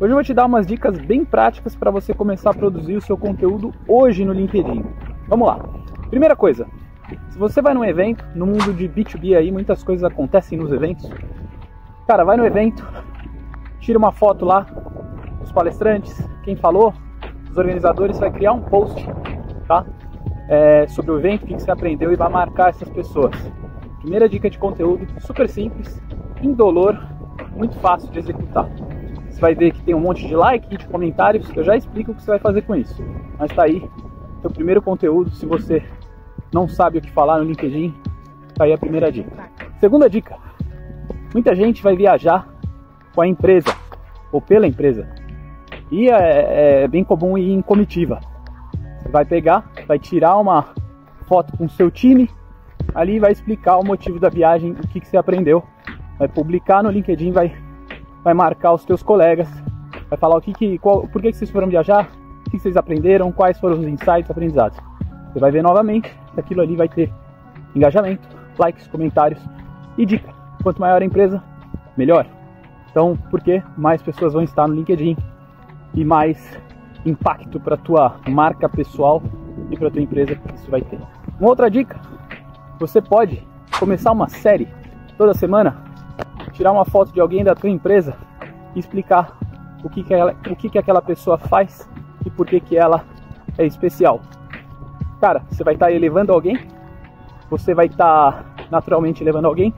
Hoje eu vou te dar umas dicas bem práticas para você começar a produzir o seu conteúdo hoje no LinkedIn. Vamos lá. Primeira coisa, se você vai num evento, no mundo de B2B aí, muitas coisas acontecem nos eventos. Cara, vai no evento, tira uma foto lá dos palestrantes, quem falou, os organizadores, vai criar um post, tá? É, sobre o evento, o que você aprendeu e vai marcar essas pessoas. Primeira dica de conteúdo, super simples, indolor, muito fácil de executar. Você vai ver que tem um monte de like, de comentários, eu já explico o que você vai fazer com isso. Mas tá aí, seu primeiro conteúdo, se você não sabe o que falar no LinkedIn, tá aí a primeira dica. Segunda dica, muita gente vai viajar com a empresa, ou pela empresa. E é, é bem comum ir em comitiva. Você vai pegar, vai tirar uma foto com seu time, ali vai explicar o motivo da viagem, o que, que você aprendeu, vai publicar no LinkedIn, vai, vai marcar os teus colegas, vai falar o que, que qual, por que, que vocês foram viajar, o que, que vocês aprenderam, quais foram os insights aprendizados. Você vai ver novamente aquilo ali vai ter engajamento, likes, comentários e dica. Quanto maior a empresa, melhor. Então, porque mais pessoas vão estar no LinkedIn e mais impacto para tua marca pessoal e para tua empresa que isso vai ter. Uma outra dica, você pode começar uma série toda semana, tirar uma foto de alguém da tua empresa e explicar o que que, ela, o que, que aquela pessoa faz e por que que ela é especial. Cara, você vai estar tá elevando alguém, você vai estar tá naturalmente elevando alguém,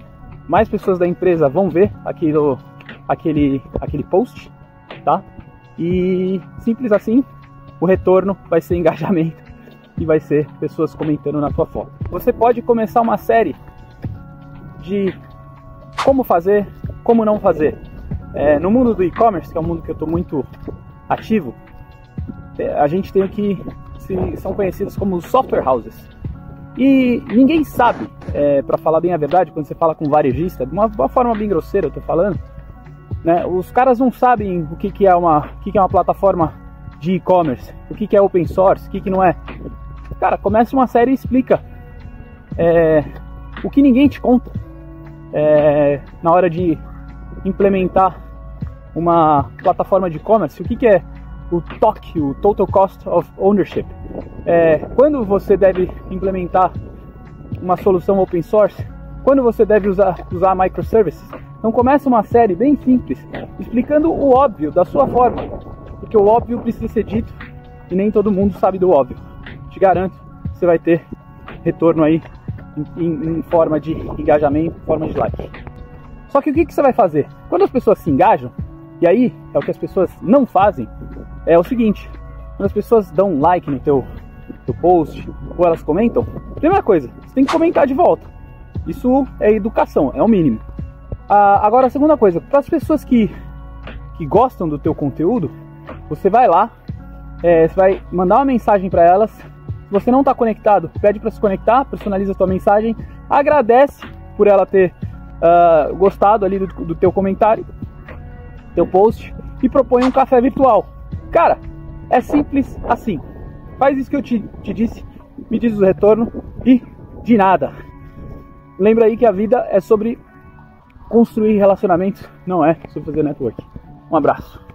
mais pessoas da empresa vão ver aquilo, aquele, aquele post, tá? E simples assim, o retorno vai ser engajamento e vai ser pessoas comentando na tua foto. Você pode começar uma série de como fazer, como não fazer. É, no mundo do e-commerce, que é um mundo que eu estou muito ativo, é, a gente tem que são conhecidos como software houses. E ninguém sabe, é, para falar bem a verdade, quando você fala com varejista, de uma, uma forma bem grosseira, eu estou falando, né? Os caras não sabem o que, que é uma, o que, que é uma plataforma de e-commerce, o que, que é open source, o que, que não é. Cara, começa uma série e explica é, o que ninguém te conta é, na hora de implementar uma plataforma de e-commerce, o que, que é o TOC, o Total Cost of Ownership. É, quando você deve implementar uma solução open source, quando você deve usar, usar microservices, então começa uma série bem simples, explicando o óbvio da sua forma, porque o óbvio precisa ser dito e nem todo mundo sabe do óbvio. Te garanto, você vai ter retorno aí em, em, em forma de engajamento, forma de like. Só que o que, que você vai fazer? Quando as pessoas se engajam, e aí é o que as pessoas não fazem, é o seguinte: quando as pessoas dão um like no teu, teu post ou elas comentam, primeira coisa, você tem que comentar de volta. Isso é educação, é o mínimo. Ah, agora, a segunda coisa, para as pessoas que, que gostam do teu conteúdo, você vai lá, é, você vai mandar uma mensagem para elas. Você não está conectado, pede para se conectar, personaliza a tua mensagem, agradece por ela ter uh, gostado ali do, do teu comentário, teu post e propõe um café virtual. Cara, é simples assim. Faz isso que eu te, te disse, me diz o retorno e de nada. Lembra aí que a vida é sobre construir relacionamentos, não é sobre fazer network. Um abraço.